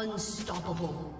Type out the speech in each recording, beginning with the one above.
Unstoppable.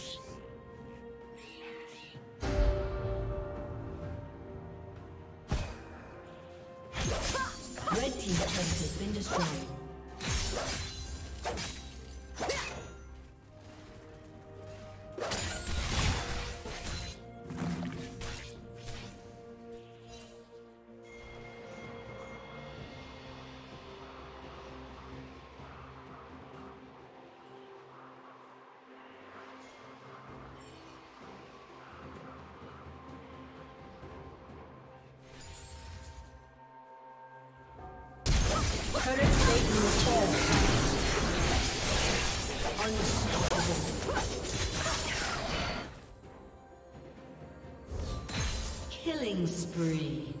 Killing spree.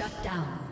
Shut down.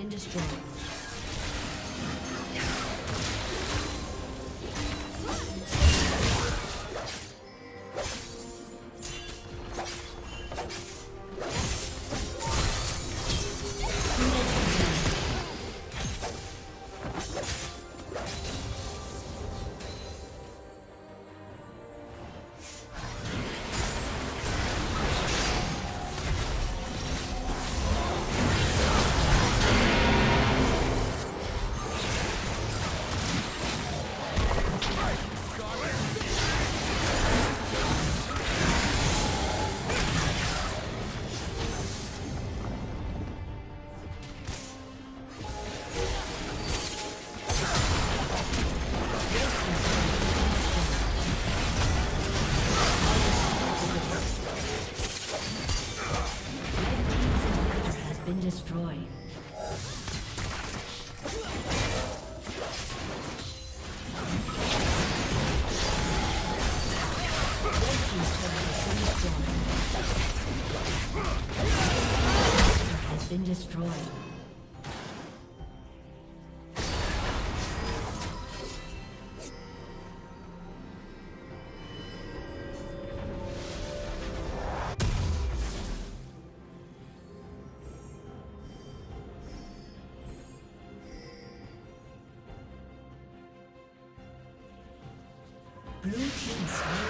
Been destroyed. Team